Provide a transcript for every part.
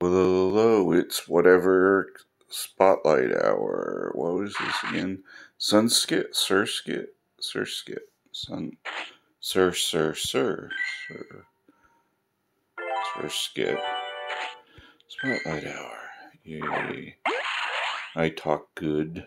Hello, it's whatever spotlight hour. What was this again? Sunskit, Surskit, Surskit, Sun, Sir, Sir, Sir, Sir, Surskit. Spotlight hour. Yay. I talk good.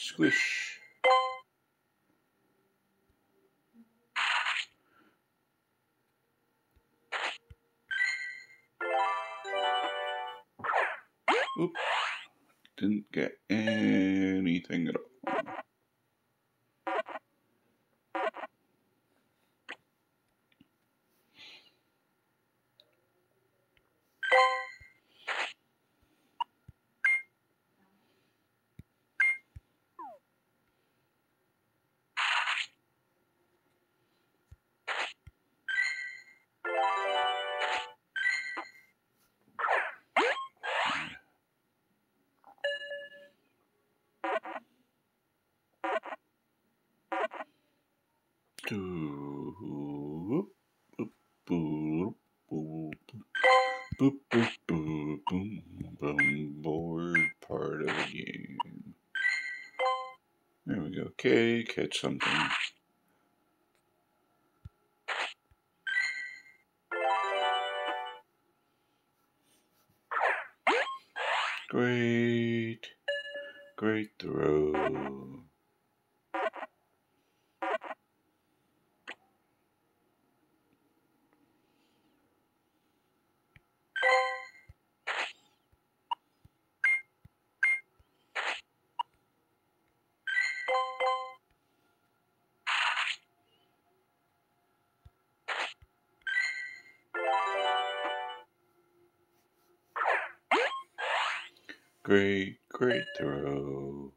Squish. Oop. Didn't get anything at all. Boom, board part of the game. There we go. Okay, catch something. Great, great throw. Great, great throw.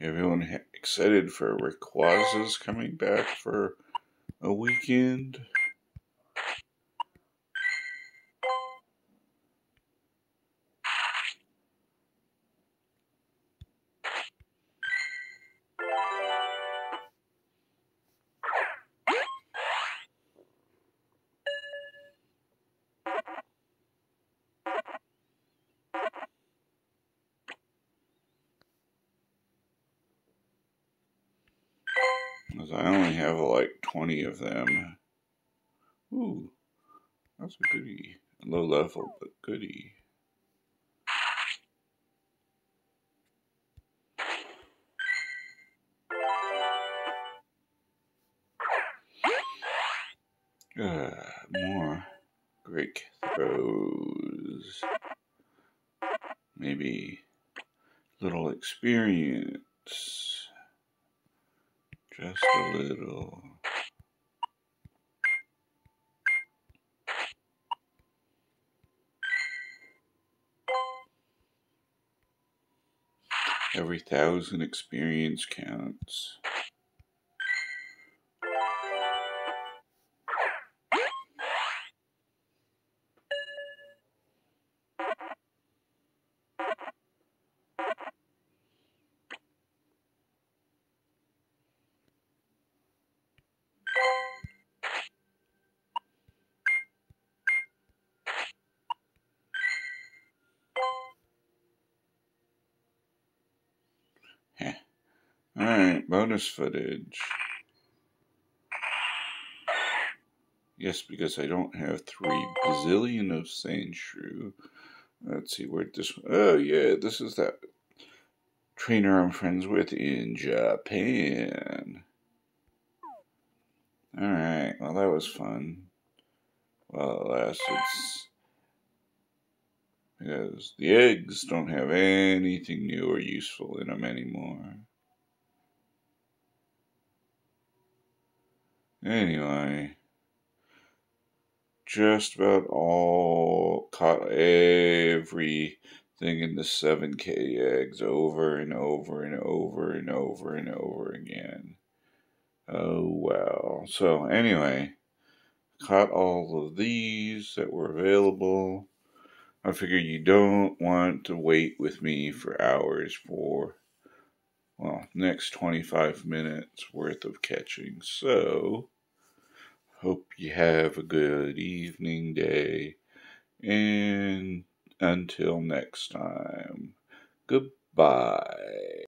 Everyone excited for Rayquaza's coming back for a weekend? Because I only have like 20 of them. Ooh, that's a goodie. Low level, but goodie. Uh, more great throws. Maybe little experience. Just a little. Every thousand experience counts. Bonus footage. Yes, because I don't have three bazillion of Sandshrew. Let's see where this. Oh, yeah, this is that trainer I'm friends with in Japan. Alright, well, that was fun. Well, alas, it's because the eggs don't have anything new or useful in them anymore. Anyway, just about all caught everything in the 7K eggs over and over and over and over and over again. Oh well. So anyway, caught all of these that were available. I figure you don't want to wait with me for hours for well, next 25 minutes worth of catching. So, hope you have a good evening, day, and until next time, goodbye.